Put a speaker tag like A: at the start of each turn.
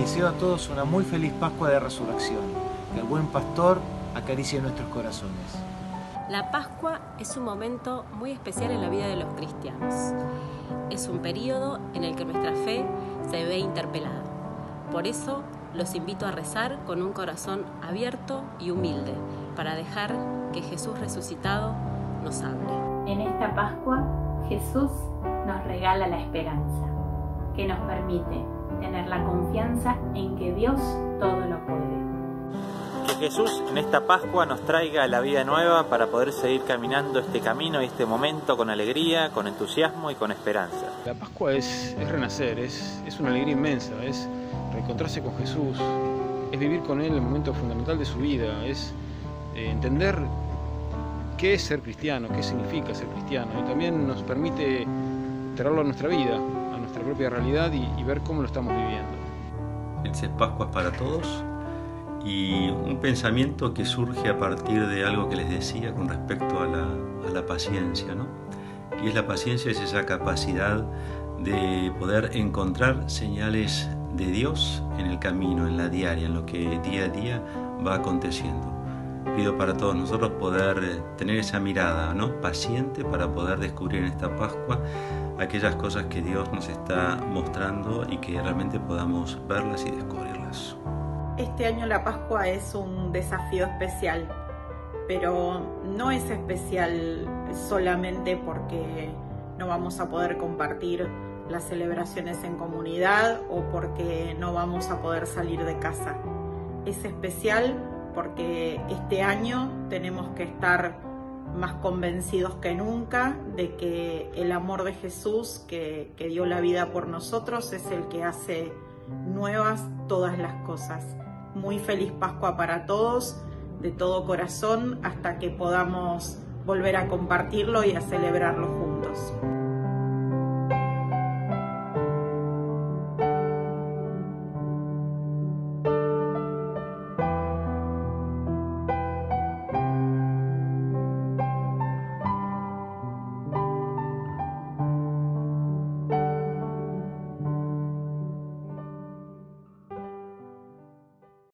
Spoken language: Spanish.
A: Deseo a todos una muy feliz Pascua de Resurrección. Que el buen pastor acaricie nuestros corazones.
B: La Pascua es un momento muy especial en la vida de los cristianos. Es un periodo en el que nuestra fe se ve interpelada. Por eso los invito a rezar con un corazón abierto y humilde para dejar que Jesús resucitado nos hable.
C: En esta Pascua Jesús nos regala la esperanza, que nos permite tener la confianza en que Dios todo lo puede.
D: Que Jesús en esta Pascua nos traiga la vida nueva para poder seguir caminando este camino y este momento con alegría, con entusiasmo y con esperanza.
E: La Pascua es, es renacer, es, es una alegría inmensa, es reencontrarse con Jesús, es vivir con Él el momento fundamental de su vida, es eh, entender qué es ser cristiano, qué significa ser cristiano y también nos permite traerlo a nuestra vida, nuestra propia realidad y, y ver cómo lo estamos viviendo.
F: Felices Pascuas para todos y un pensamiento que surge a partir de algo que les decía con respecto a la, a la paciencia, ¿no? Y es la paciencia, es esa capacidad de poder encontrar señales de Dios en el camino, en la diaria, en lo que día a día va aconteciendo. Pido para todos nosotros poder tener esa mirada ¿no? paciente para poder descubrir en esta Pascua aquellas cosas que Dios nos está mostrando y que realmente podamos verlas y descubrirlas.
G: Este año la Pascua es un desafío especial, pero no es especial solamente porque no vamos a poder compartir las celebraciones en comunidad o porque no vamos a poder salir de casa. Es especial porque este año tenemos que estar más convencidos que nunca de que el amor de Jesús que, que dio la vida por nosotros es el que hace nuevas todas las cosas muy feliz Pascua para todos, de todo corazón, hasta que podamos volver a compartirlo y a celebrarlo juntos.